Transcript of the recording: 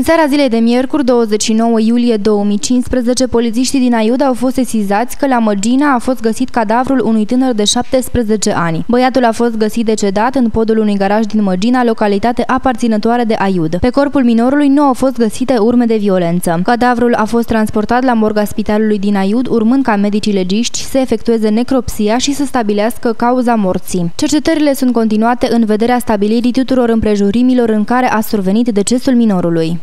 În seara zilei de miercuri, 29 iulie 2015, polițiștii din Aiud au fost sesizați că la Măgina a fost găsit cadavrul unui tânăr de 17 ani. Băiatul a fost găsit decedat în podul unui garaj din Măgina, localitate aparținătoare de Aiud. Pe corpul minorului nu au fost găsite urme de violență. Cadavrul a fost transportat la morga spitalului din Aiud, urmând ca medicii legiști să efectueze necropsia și să stabilească cauza morții. Cercetările sunt continuate în vederea stabilirii tuturor împrejurimilor în care a survenit decesul minorului.